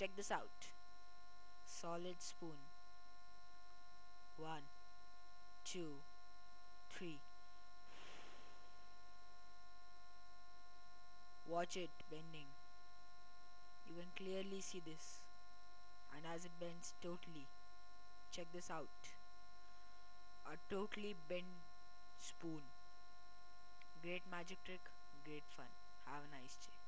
Check this out. Solid spoon. One, two, three. Watch it bending. You can clearly see this. And as it bends totally, check this out. A totally bent spoon. Great magic trick, great fun. Have a nice day.